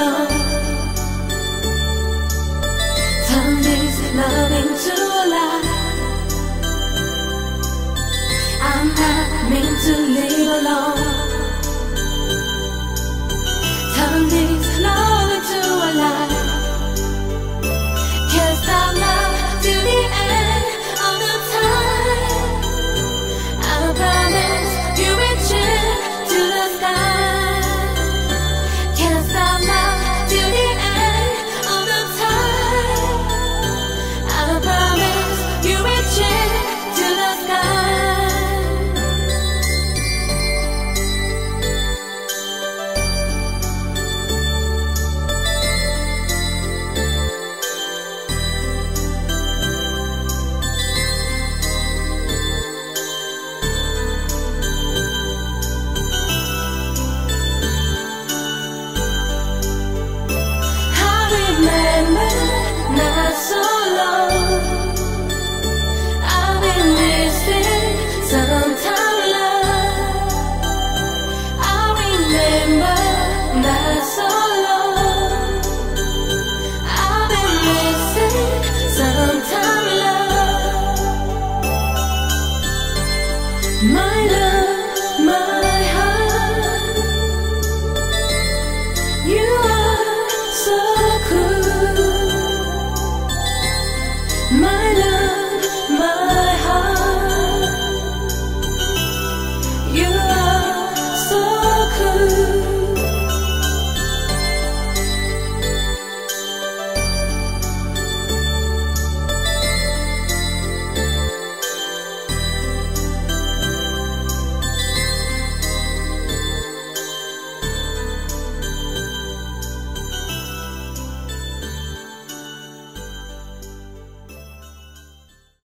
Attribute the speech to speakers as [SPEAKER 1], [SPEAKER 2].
[SPEAKER 1] love. My love.